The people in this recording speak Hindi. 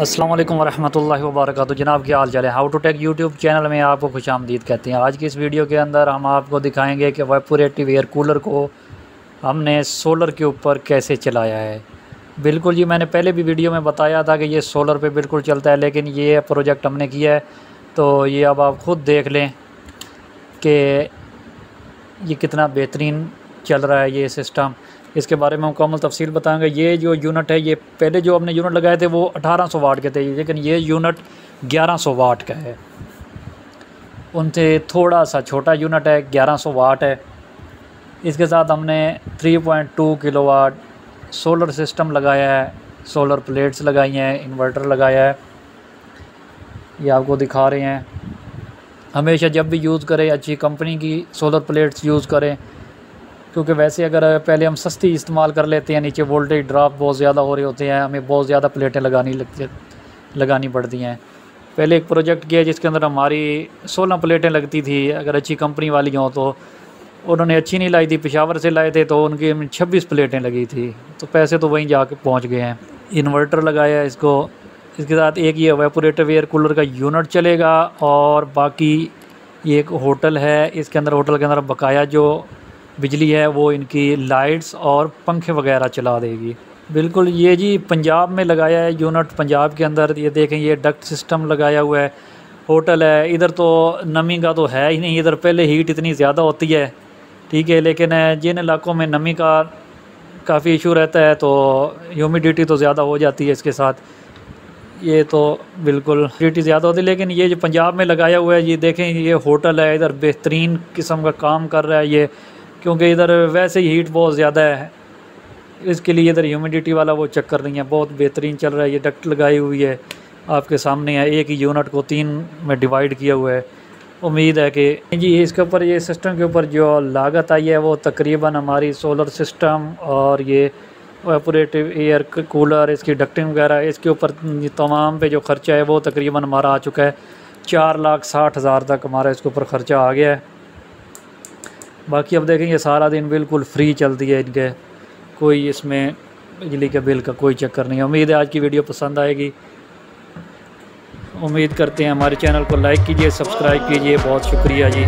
अस्सलाम वालेकुम वरहमतुल्लाहि जनाब, क्या हाल चाल है? How to tech YouTube channel में आपको खुश आमदीद कहते हैं। आज की इस वीडियो के अंदर हम आपको दिखाएँगे कि वाइपुरेटिव एयर कूलर को हमने सोलर के ऊपर कैसे चलाया है। बिल्कुल जी, मैंने पहले भी वीडियो में बताया था कि ये सोलर पे बिल्कुल चलता है, लेकिन ये प्रोजेक्ट हमने किया है। तो ये अब आप ख़ुद देख लें कि ये कितना बेहतरीन चल रहा है ये सिस्टम इसके बारे में मुकम्मल तफसील बताएँगे। ये जो यूनिट है, ये पहले जो हमने यूनिट लगाए थे, वो 1800 वाट के थे। लेकिन ये यूनिट 1100 वाट का है। उनसे थोड़ा सा छोटा यूनिट है 1100 वाट है। इसके साथ हमने three point two kilowatt solar system लगाया है। सोलर प्लेट्स लगाई हैं इन्वर्टर लगाया है। ये आपको दिखा रहे हैं। हमेशा जब भी यूज़ करें, अच्छी कंपनी की सोलर प्लेट्स यूज़ करें। क्योंकि वैसे अगर पहले हम सस्ती इस्तेमाल कर लेते हैं, नीचे वोल्टेज ड्रॉप बहुत ज़्यादा हो रहे होते हैं, हमें बहुत ज़्यादा प्लेटें लगानी लगती लगानी पड़ती हैं। पहले एक प्रोजेक्ट किया जिसके अंदर हमारी सोलह प्लेटें लगती थी, अगर अच्छी कंपनी वाली हों तो उन्होंने अच्छी नहीं लाई थी, पिशावर से लाए थे तो उनकी छब्बीस प्लेटें लगी थी। तो पैसे तो वहीं जाके पहुँच गए हैं। इन्वर्टर लगाया इसको, इसके साथ एक ये वेपोरेटर एयर कूलर का यूनिट चलेगा और बाकी ये एक होटल है, इसके अंदर होटल के अंदर बकाया जो बिजली है, वो इनकी लाइट्स और पंखे वगैरह चला देगी। बिल्कुल, ये जी पंजाब में लगाया है यूनिट, पंजाब के अंदर, ये देखें, ये डक्ट सिस्टम लगाया हुआ है, होटल है, इधर तो नमी का तो है ही नहीं, इधर पहले हीट इतनी ज़्यादा होती है, ठीक है, लेकिन जिन इलाकों में नमी का काफ़ी इशू रहता है तो ह्यूमिडिटी तो ज़्यादा हो जाती है इसके साथ। ये तो बिल्कुल ह्यूमिडिटी ज़्यादा होती है, लेकिन ये जो पंजाब में लगाया हुआ है, ये देखें, ये होटल है, इधर बेहतरीन किस्म का काम कर रहा है, ये क्योंकि इधर वैसे ही हीट बहुत ज़्यादा है। इसके लिए इधर ह्यूमिडिटी वाला वो चक्कर नहीं है, बहुत बेहतरीन चल रहा है, ये डक्ट लगाई हुई है। आपके सामने है, एक ही यूनिट को तीन में डिवाइड किया हुआ है। उम्मीद है कि जी, इसके ऊपर, ये सिस्टम के ऊपर जो लागत आई है, वो तकरीबन हमारी सोलर सिस्टम और ये ऑपरेटिव एयर कूलर इसकी डक्टिंग वगैरह, इसके ऊपर तमाम पे जो ख़र्चा है, वो तकरीबन हमारा आ चुका है। चार लाख साठ हज़ार तक हमारा इसके ऊपर ख़र्चा आ गया है। बाकी अब देखेंगे, सारा दिन बिल्कुल फ्री चलती है इनके। कोई इसमें बिजली के बिल का कोई चक्कर नहीं उम्मीद है आज की वीडियो पसंद आएगी। उम्मीद करते हैं हमारे चैनल को लाइक कीजिए सब्सक्राइब कीजिए। बहुत शुक्रिया जी।